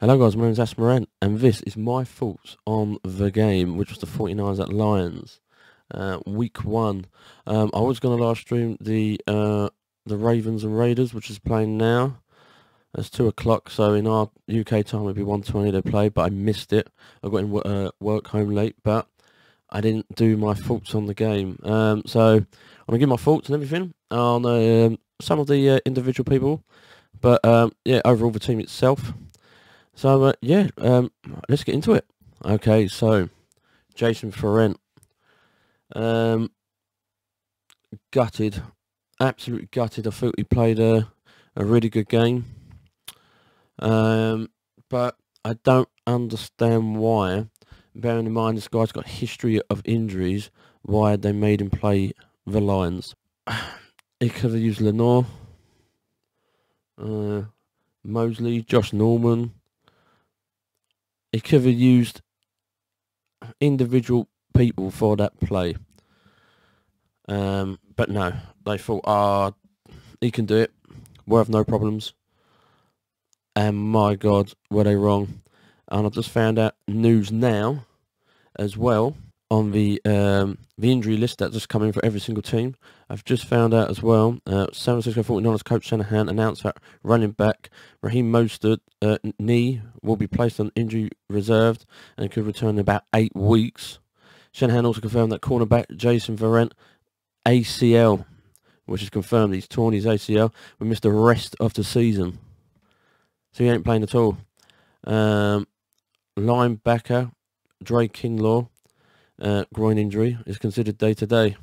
Hello guys, my name is Asthma Ant and this is my thoughts on the game, which was the 49ers at Lions, uh, week one. Um, I was going to live stream the uh, the Ravens and Raiders, which is playing now. It's 2 o'clock, so in our UK time it'd be 1.20 to play, but I missed it. I got in uh, work home late, but I didn't do my thoughts on the game. Um, so I'm going to give my thoughts and everything on um, some of the uh, individual people, but um, yeah, overall the team itself. So uh, yeah, um, let's get into it. Okay, so Jason Ferrant, um, gutted, absolutely gutted. I thought he played a a really good game, um, but I don't understand why. Bearing in mind this guy's got history of injuries, why they made him play the Lions. he could have used Lenoir, uh, Mosley, Josh Norman he could have used individual people for that play. Um, but no, they thought, ah, oh, he can do it. We'll have no problems. And my God, were they wrong. And I've just found out news now as well on the um, the injury list that's just coming for every single team. I've just found out as well, uh, San Francisco 49ers coach Shanahan announced that running back Raheem Mostert uh, knee will be placed on injury reserved and could return in about eight weeks. Shanahan also confirmed that cornerback Jason Verrett ACL, which is confirmed he's torn his ACL, will miss the rest of the season. So he ain't playing at all. Um, linebacker Dre Kinlaw uh, groin injury is considered day to day.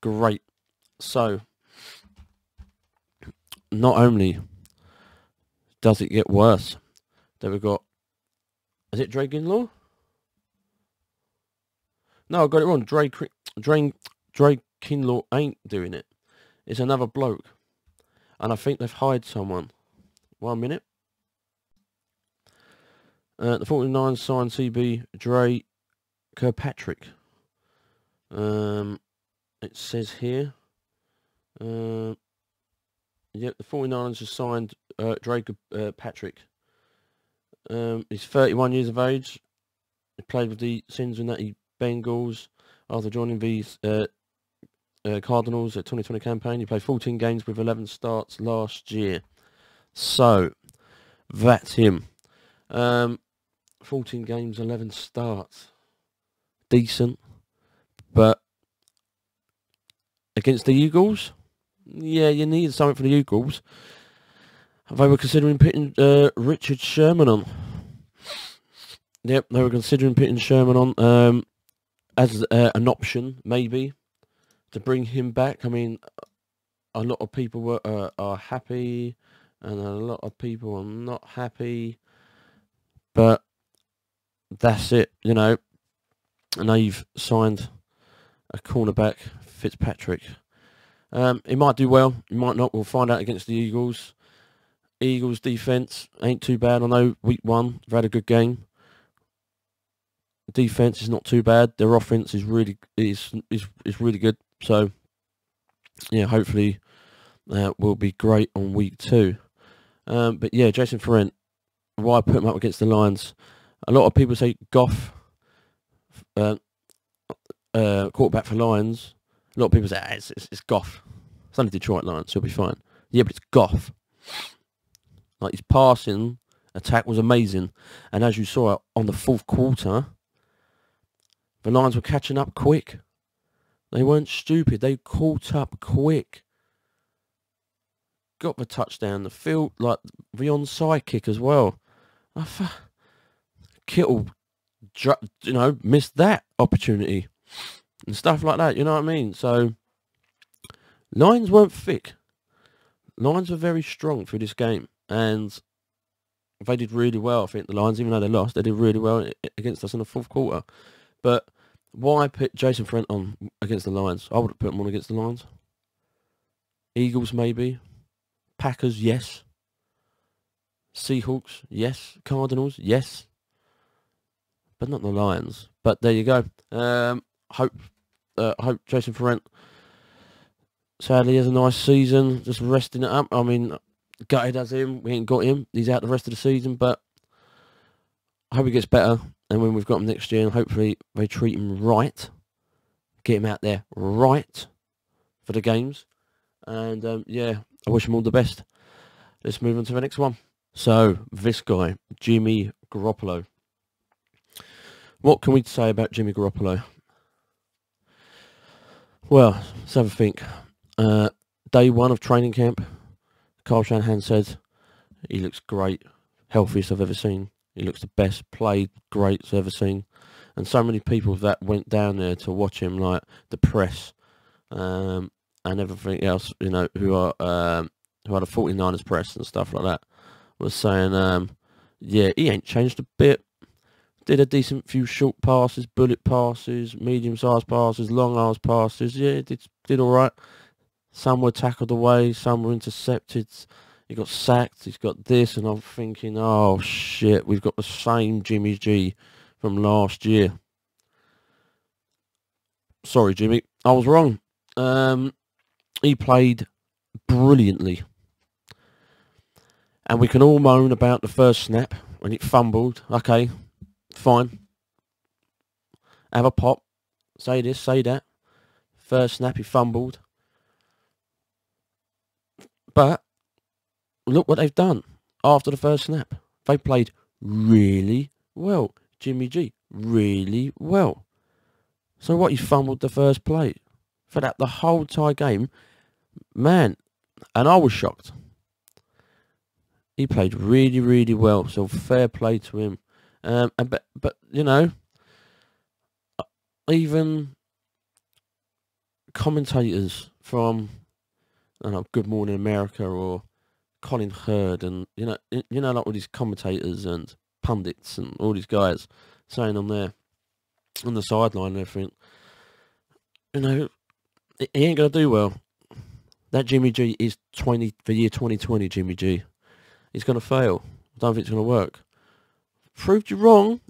Great. So, not only does it get worse, that we've got, is it Dre Kinlaw? No, I got it wrong. Dre, Dre, Dre Kinlaw ain't doing it. It's another bloke. And I think they've hired someone. One minute. Uh, the 49 signed CB Dre Kirkpatrick. Um, it says here. Uh, yep, the 49ers have signed uh, Drake uh, Patrick. Um, he's 31 years of age. He played with the Cincinnati Bengals after joining the uh, uh, Cardinals at 2020 campaign. He played 14 games with 11 starts last year. So, that's him. Um, 14 games, 11 starts decent, but against the Eagles, yeah, you need something for the Eagles. They were considering putting uh, Richard Sherman on. Yep, they were considering putting Sherman on um, as uh, an option, maybe, to bring him back. I mean, a lot of people were uh, are happy, and a lot of people are not happy. But that's it, you know. Know you've signed a cornerback, Fitzpatrick. Um, he might do well, he might not. We'll find out against the Eagles. Eagles defense ain't too bad. I know week one they've had a good game. Defense is not too bad. Their offense is really is is is really good. So yeah, hopefully uh, will be great on week two. Um, but yeah, Jason Ferrant, why put him up against the Lions? A lot of people say Goff uh, uh, quarterback for Lions, a lot of people say ah, it's, it's, it's Goff. It's only Detroit Lions, he'll be fine. Yeah, but it's Goff. Like his passing attack was amazing, and as you saw on the fourth quarter, the Lions were catching up quick. They weren't stupid. They caught up quick. Got the touchdown. The field, like the onside kick as well. Kittle you know, missed that opportunity and stuff like that. You know what I mean? So Lions weren't thick. Lions were very strong through this game, and they did really well. I think the Lions, even though they lost, they did really well against us in the fourth quarter. But why put Jason Ferrant on against the Lions? I would have put him on against the Lions. Eagles, maybe. Packers, yes. Seahawks, yes. Cardinals, yes but not the Lions. But there you go. Um, hope uh, hope Jason Ferrant sadly has a nice season, just resting it up. I mean, gutted as him. We ain't got him. He's out the rest of the season, but I hope he gets better. And when we've got him next year, and hopefully they treat him right, get him out there right for the games. And um, yeah, I wish him all the best. Let's move on to the next one. So this guy, Jimmy Garoppolo. What can we say about Jimmy Garoppolo? Well, let's have a think. Uh, day one of training camp, Carl Shanahan said he looks great, healthiest I've ever seen. He looks the best, played great I've ever seen. And so many people that went down there to watch him, like the press um, and everything else, you know, who are um, who had a 49ers press and stuff like that, was saying, um, yeah, he ain't changed a bit. Did a decent few short passes, bullet passes, medium-sized passes, long-arms passes. Yeah, did did all right. Some were tackled away, some were intercepted. He got sacked, he's got this, and I'm thinking, oh shit, we've got the same Jimmy G from last year. Sorry, Jimmy, I was wrong. Um, he played brilliantly. And we can all moan about the first snap when it fumbled. Okay, fine. Have a pop. Say this, say that. First snap, he fumbled. But look what they've done after the first snap. They played really well. Jimmy G, really well. So what, he fumbled the first play. For that, the whole tie game, man, and I was shocked. He played really, really well, so fair play to him. Um, but, but, you know, even commentators from I know, Good Morning America or Colin Hurd and you know you know like all these commentators and pundits and all these guys saying on there on the sideline and everything. You know, he ain't gonna do well. That Jimmy G is twenty the year twenty twenty Jimmy G. He's gonna fail. I don't think it's gonna work. Proved you wrong.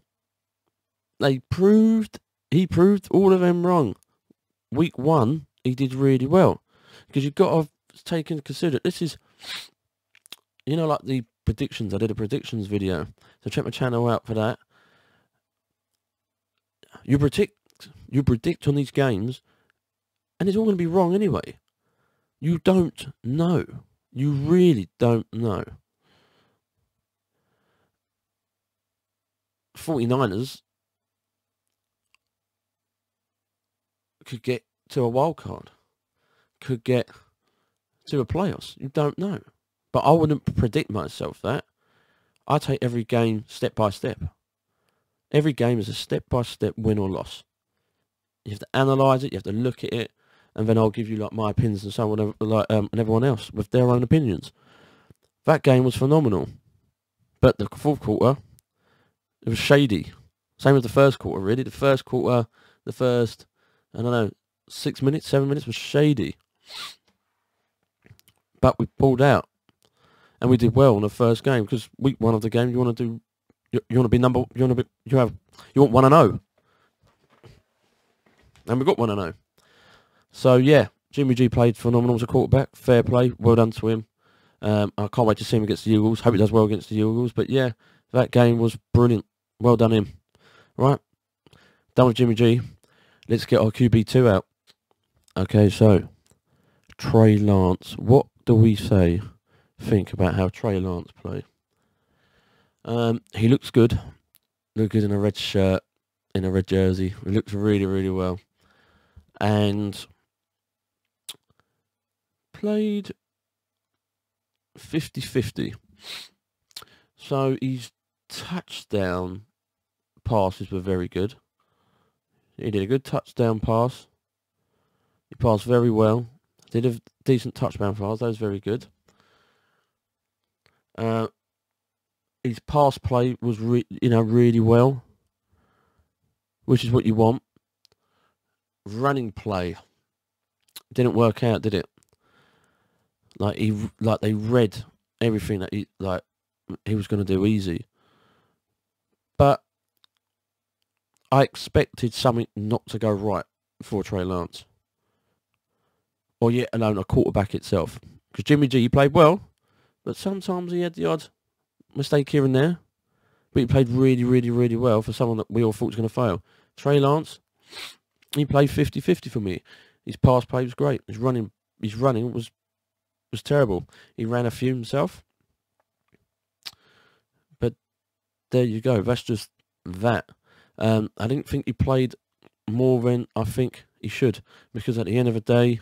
They proved he proved all of them wrong. Week one, he did really well. Because you've got to take into consider this is you know like the predictions i did a predictions video so check my channel out for that you predict you predict on these games and it's all going to be wrong anyway you don't know you really don't know 49ers could get to a wild card could get to a playoffs. You don't know. But I wouldn't predict myself that. I take every game step by step. Every game is a step-by-step win or loss. You have to analyse it, you have to look at it, and then I'll give you like my opinions and so on, like um, and everyone else with their own opinions. That game was phenomenal, but the fourth quarter, it was shady. Same as the first quarter, really. The first quarter, the first, I don't know, six minutes, seven minutes was shady but we pulled out, and we did well in the first game because week one of the game you want to do, you, you want to be number, you want to be, you have, you want one and zero, oh. and we got one and zero. Oh. So yeah, Jimmy G played phenomenal as a quarterback. Fair play, well done to him. Um, I can't wait to see him against the Eagles. Hope he does well against the Eagles. But yeah, that game was brilliant. Well done him. Right, done with Jimmy G. Let's get our QB two out. Okay, so Trey Lance. What do we say, think about how Trey Lance play? Um, he looks good. Looks good in a red shirt, in a red jersey. He looks really, really well. And played 50-50. So his touchdown passes were very good. He did a good touchdown pass. He passed very well. Did a decent touchdown pass. That was very good. Uh, his pass play was, you know, really well, which is what you want. Running play didn't work out, did it? Like he, like they read everything that he, like he was going to do easy. But I expected something not to go right for Trey Lance or yet alone a quarterback itself. Because Jimmy G, he played well, but sometimes he had the odd mistake here and there. But he played really, really, really well for someone that we all thought was going to fail. Trey Lance, he played 50-50 for me. His pass play was great. His running, his running was was terrible. He ran a few himself. But there you go. That's just that. Um, I didn't think he played more than I think he should because at the end of the day,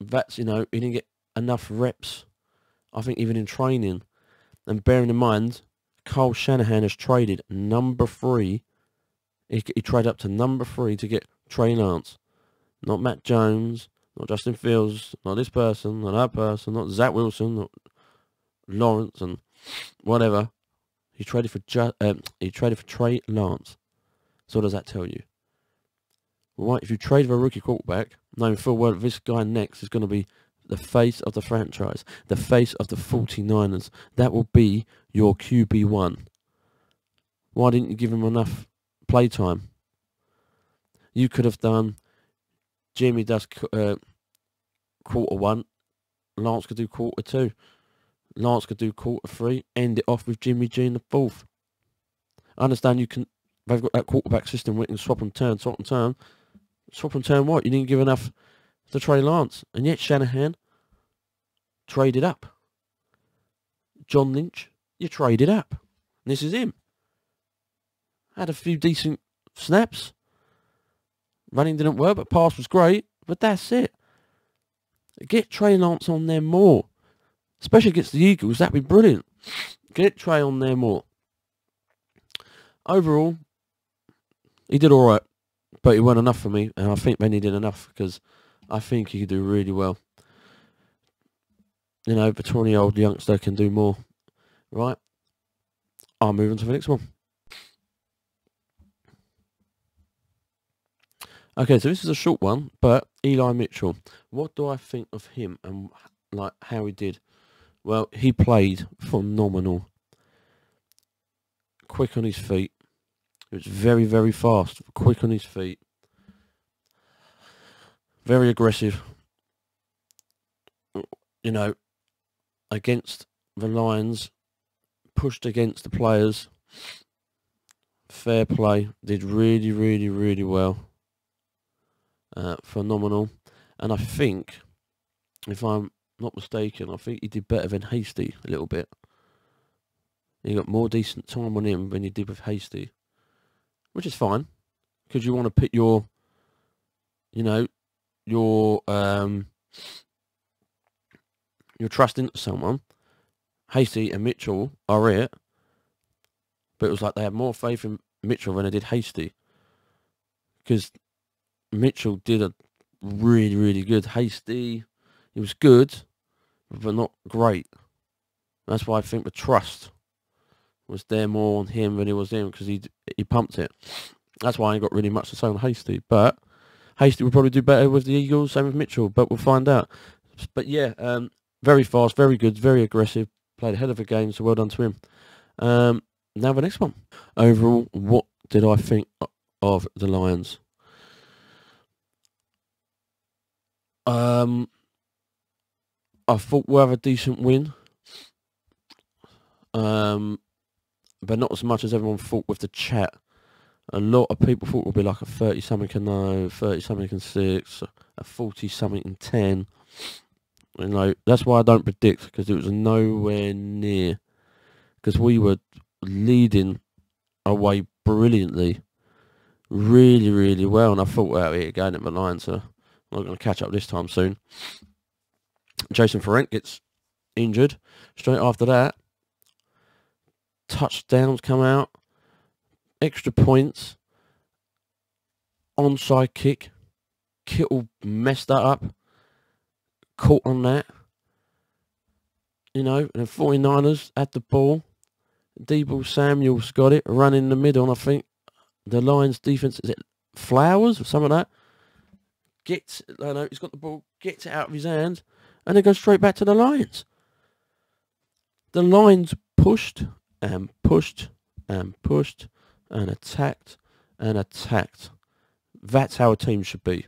that's, you know, he didn't get enough reps, I think, even in training. And bearing in mind, Kyle Shanahan has traded number three. He, he traded up to number three to get Trey Lance. Not Mac Jones, not Justin Fields, not this person, not that person, not Zach Wilson, not Lawrence and whatever. He traded for ju- um, traded for Trey Lance. So what does that tell you? Right, if you trade for a rookie quarterback, knowing full well this guy next is going to be the face of the franchise, the face of the 49ers, that will be your QB1. Why didn't you give him enough playtime? You could have done Jimmy does uh, quarter one, Lance could do quarter two, Lance could do quarter three, end it off with Jimmy G in the fourth. I understand you can, they've got that quarterback system where you can swap and turn, swap and turn. Swap and turn what? You didn't give enough to Trey Lance. And yet Shanahan traded up. John Lynch, you traded up. And this is him. Had a few decent snaps. Running didn't work, but pass was great. But that's it. Get Trey Lance on there more. Especially against the Eagles. That'd be brilliant. Get Trey on there more. Overall, he did all right. But he wasn't enough for me. And I think Benny did enough because I think he could do really well. You know, the 20-year-old youngster can do more. Right? I'll move on to the next one. Okay, so this is a short one, but Eli Mitchell. What do I think of him and like how he did? Well, he played phenomenal. Quick on his feet. He was very, very fast. Quick on his feet. Very aggressive. You know, against the Lions. Pushed against the players. Fair play. Did really, really, really well uh, phenomenal. And I think, if I'm not mistaken, I think he did better than Hasty a little bit. He got more decent time on him than he did with Hasty, which is fine because you want to put your, you know, your um, your trust into someone. Hasty and Mitchell are it, but it was like they had more faith in Mitchell than they did Hasty because Mitchell did a really, really good. Hasty, he was good, but not great. That's why I think the trust was there more on him than it was him because he he pumped it. That's why I ain't got really much to say on Hasty. But Hasty will probably do better with the Eagles, same with Mitchell, but we'll find out. But yeah, um, very fast, very good, very aggressive. Played a hell of a game, so well done to him. Um, now the next one. Overall, what did I think of the Lions? Um, I thought we'll have a decent win. Um, but not as much as everyone thought with the chat. A lot of people thought it would be like a 30 something and no, 30 something and 6, a 40 something and 10. You know, that's why I don't predict because it was nowhere near. Because we were leading away brilliantly. Really, really well. And I thought, well, here again at line, so not going to catch up this time soon. Jason Ferrant gets injured. Straight after that, touchdowns come out, extra points, onside kick. Kittle messed that up, caught on that. You know, and the 49ers had the ball. Deebo Samuel's got it, run in the middle, and I think the Lions defense, is it Flowers or something like that? gets, I know, he's got the ball, gets it out of his hands, and then go straight back to the Lions. The Lions pushed and pushed and pushed and attacked and attacked. That's how a team should be.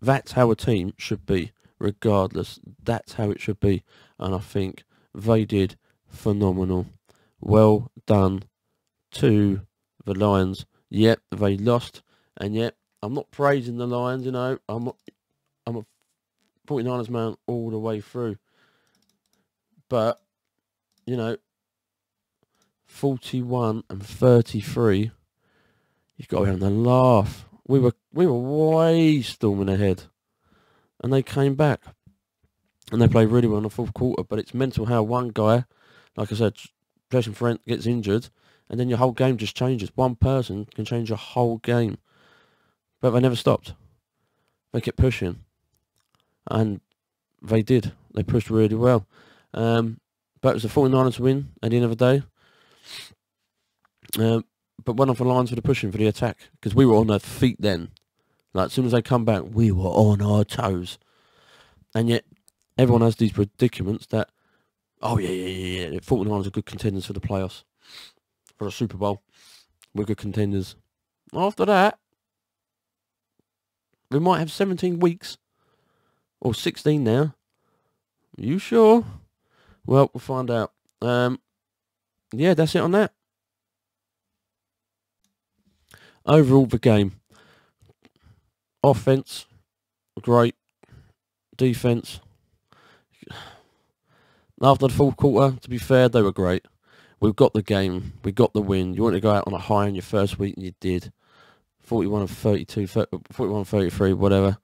That's how a team should be. regardless. That's how it should be. And I think they did phenomenal. Well done to the Lions. Yep, they lost. And yet, I'm not praising the Lions, you know. I'm, a 49ers man all the way through. But, you know, 41 and 33, you've got to be on the laugh. We were we were way storming ahead, and they came back, and they played really well in the fourth quarter. But it's mental how one guy, like I said, Jason Ferentz gets injured, and then your whole game just changes. One person can change your whole game, but they never stopped. They kept pushing, and they did. They pushed really well. Um, but it was a 49ers win at the end of the day. Um, but one of the lines for the pushing for the attack because we were on our feet then. Like as soon as they come back, we were on our toes, and yet everyone has these predicaments that, oh yeah, yeah, yeah, yeah, 49ers are good contenders for the playoffs, for the Super Bowl. We're good contenders. After that, we might have 17 weeks or 16 now. Are You sure? Well, we'll find out. Um, yeah, that's it on that. Overall, the game. Offense, great. Defense. After the fourth quarter, to be fair, they were great. We've got the game. We got the win. You want to go out on a high in your first week, and you did. 41 of 32, 41 33, whatever.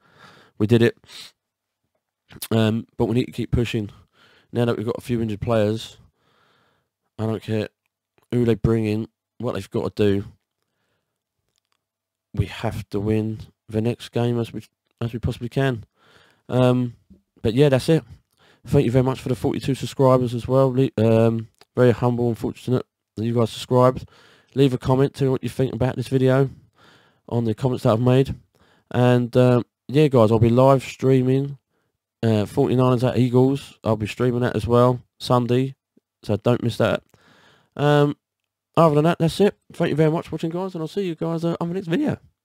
We did it. Um, but we need to keep pushing. Now that we've got a few injured players, I don't care who they bring in, what they've got to do we have to win the next game as we as we possibly can. Um, but yeah, that's it. Thank you very much for the 42 subscribers as well. Um, very humble and fortunate that you guys subscribed. Leave a comment to what you think about this video on the comments that I've made. And um, yeah, guys, I'll be live streaming uh, 49ers at Eagles. I'll be streaming that as well Sunday, so don't miss that. Um, other than that, that's it. Thank you very much for watching, guys, and I'll see you guys uh, on the next video.